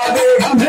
I'm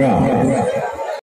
around